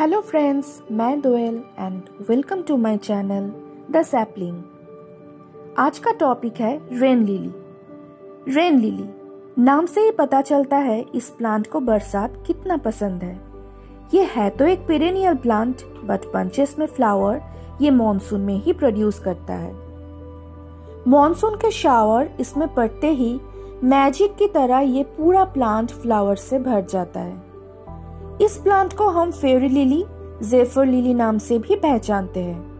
Hello friends मैं Doel and welcome to my channel the sapling आज का topic है रेन लिली रेन लिली नाम से ही पता चलता है इस प्लांट को बरसात कितना पसंद है। ये है तो एक पेरेनियल प्लांट बट पंचेस में फ्लावर ये मॉनसून में ही प्रोड्यूस करता है। मॉनसून के शावर इसमें पड़ते ही मैजिक की तरह ये पूरा प्लांट फ्लावर से भर जाता है। इस प्लांट को हम फेरी लिली जेफर लिली नाम से भी पहचानते हैं।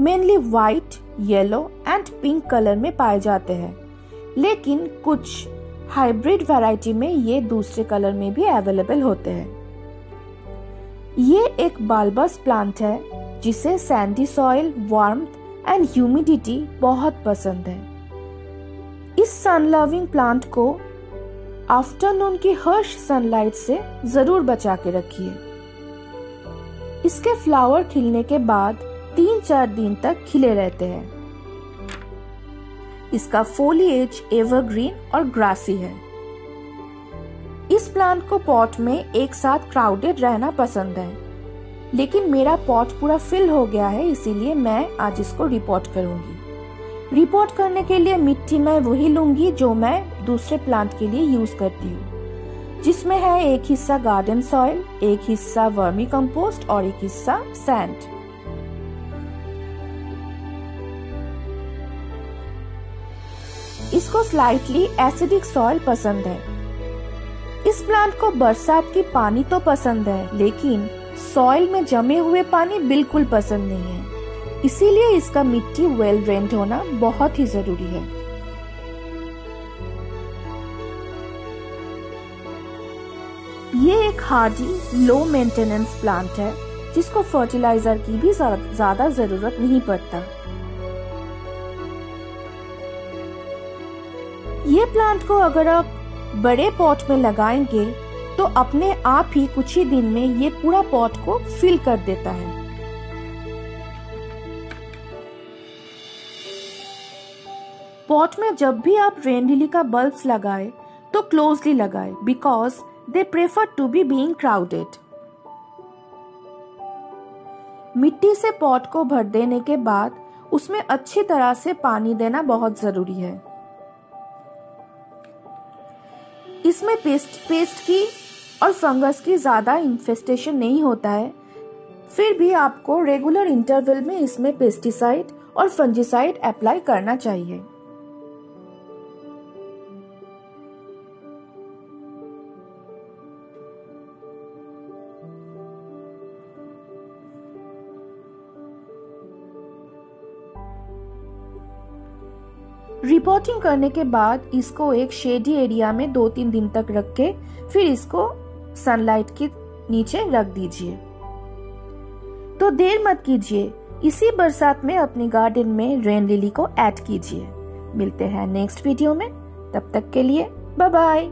Mainly white yellow and pink colour में पाए जाते हैं। लेकिन कुछ हाइब्रिड वैरायटी में ये दूसरे कलर में भी अवेलेबल होते हैं। ये एक बाल्बस प्लांट है, जिसे sandy soil warm and humidity बहुत पसंद है। इस सन लविंग प्लांट को आफ्टरनून की हर्ष सनलाइट से ज़रूर बचा के रखिए। इसके फ्लावर खिलने के बाद तीन चार दिन तक खिले रहते हैं। इसका फोलिएज एवरग्रीन और ग्रासी है। इस प्लांट को पॉट में एक साथ क्राउडेड रहना पसंद है। लेकिन मेरा पॉट पूरा फिल हो गया है, इसीलिए मैं आज इसको रिपोर्ट करूँगी। रिपोर्ट करने के लिए मिट्टी मैं वही लूँगी जो मैं दूसरे प्लांट के लिए यूज़ करती हूँ, जिसमें है एक हिस्सा गार्डन सॉइल एक हिस्सा वर्मी कंपोस्ट और एक हिस्सा सैंड इसको स्लाइटली एसिडिक सॉइल पसंद है। इस प्लांट को बरसात की पानी तो पसंद है, लेकिन सॉइल में जमे हुए पानी बिल्कुल पसंद नहीं है। इसीलिए इसका मिट्टी वेल ड्रेन्ड होना बहुत ही ज़रूरी है। ये एक हार्डी लो मेंटेनेंस प्लांट है, जिसको फर्टिलाइज़र की भी ज़्यादा ज़रूरत नहीं पड़ता। ये प्लांट को अगर आप बड़े पॉट में लगाएँगे तो अपने आप ही कुछ ही दिन में ये पूरा पॉट को फिल कर देता है। पॉट में जब भी आप रेन लिली का बल्ब्स लगाए तो क्लोजली लगाए because they prefer to be being crowded मिट्टी से पॉट को भर देने के बाद उसमें अच्छी तरह से पानी देना बहुत ज़रूरी है। इसमें पेस्ट पेस्ट की और फंगस की ज़्यादा इन्फेस्टेशन नहीं होता है। फिर भी आपको रेगुलर इंटरवल में इसमें पेस्टिसाइड और फंजिसाइड अप्लाई करना चाहिए। रिपोर्टिंग करने के बाद इसको एक शेडी एरिया में दो तीन दिन तक रख के, फिर इसको सनलाइट के नीचे रख दीजिए। तो देर मत कीजिए। इसी बरसात में अपने गार्डन में रेन लिली को ऐड कीजिए। मिलते हैं नेक्स्ट वीडियो में। तब तक के लिए बाय बाय